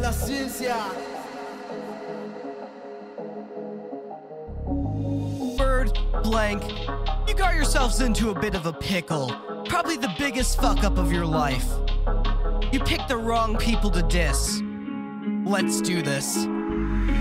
Paciencia. Bird, blank, you got yourselves into a bit of a pickle. Probably the biggest fuck up of your life. You picked the wrong people to diss. Let's do this.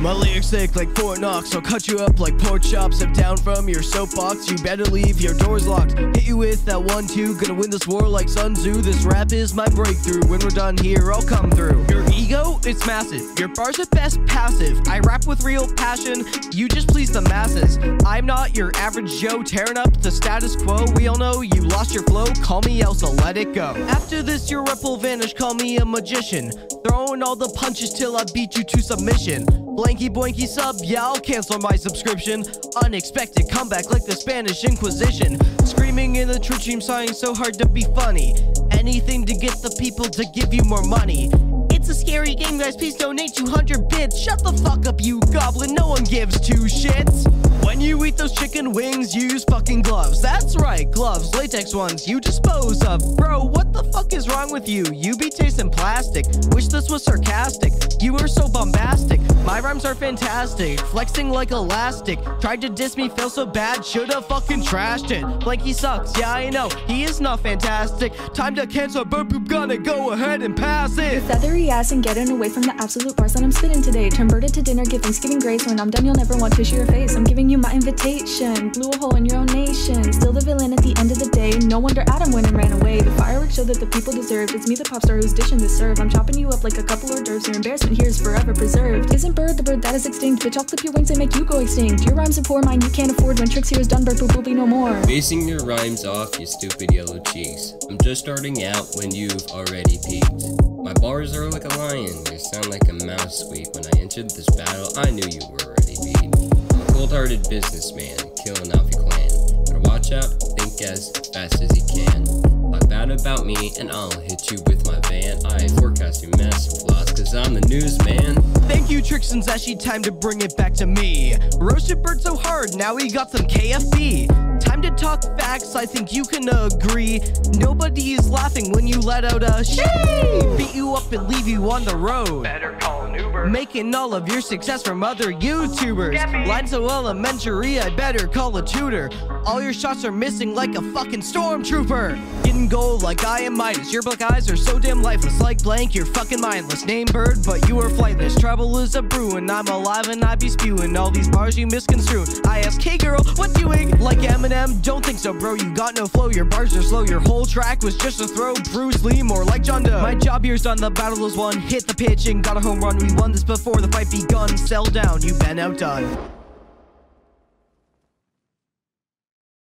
My lyrics thick like Fort Knox. I'll cut you up like pork chops. Step down from your soapbox. You better leave your doors locked. Hit you with that one two. Gonna win this war like Sun Tzu. This rap is my breakthrough. When we're done here, I'll come through. Your ego, it's massive. Your bars at best passive. I rap with real passion. You just please the masses. I'm not your average Joe tearing up the status quo. We all know you lost your flow. Call me Elsa, let it go. After this, your rep will vanish. Call me a magician. Throwing all the punches till I beat you to submission. Blanky boinky sub, yeah, I'll cancel my subscription. Unexpected comeback like the Spanish Inquisition. Screaming in the church room, trying so hard to be funny. Anything to get the people to give you more money. It's a scary game, guys. Please donate 200 bits. Shut the fuck up, you goblin. No one gives two shits. When you eat those chicken wings, you use fucking gloves. That's right, gloves, latex ones you dispose of. Bro, what the fuck is wrong with you? You be tasting plastic. Wish this was sarcastic. You are so bombastic. My rhymes are fantastic, flexing like elastic. Tried to diss me, feel so bad, should've fucking trashed it. Blanky sucks, yeah, I know, he is not fantastic. Time to cancel, bird poop, gonna go ahead and pass it. Feathery ass and getting away from the absolute bars that I'm spitting today. Turn birded to dinner, give Thanksgiving grace. When I'm done, you'll never want to show your face. I'm giving you my invitation. Blew a hole in your own nation. Still the villain at the end of the day. No wonder Adam went and ran away. The fireworks show that the people deserve. It's me, the pop star, who's dishing this serve. I'm chopping you up like a couple hors d'oeuvres. Your embarrassment here is forever preserved. Isn't bird the bird that is extinct? Bitch, I'll clip your wings and make you go extinct. Your rhymes are poor, mine you can't afford. When tricks here is done, bird poop will be no more. Basing your rhymes off, you stupid yellow cheeks. I'm just starting out when you've already peaked. My bars are like a lion, they sound like a mouse squeak. When I entered this battle, I knew you were already beat. I'm a cold-hearted businessman, killing off your clan. Better watch out, think as fast as you can. Talk bad about me, and I'll hit you with my van. I forecast your massive flaws, cause I'm the newsman. Thank you, Tricks and Zeshie. Time to bring it back to me. Roasted bird so hard, now we got some KFB. Time to talk facts, I think you can agree. Nobody is laughing when you let out a she. Beat you up and leave you on the road. Better call an Uber. Making all of your success from other YouTubers. Gappy. Line so elementary, I better call a tutor. All your shots are missing like a fucking stormtrooper. Getting gold like I am Midas. Your black eyes are so damn lifeless, like blank. You're fucking mindless. Name bird, but you are flightless. Trouble is a brewing. I'm alive and I be spewing all these bars you misconstrue. I ask, hey girl, what doing? Like Eminem, don't think so, bro. You got no flow. Your bars are slow. Your whole track was just a throw. Bruce Lee, more like John Doe. My job here's done. The battle is won. Hit the pitch and got a home run. We won this before the fight begun. Sell down. You've been outdone.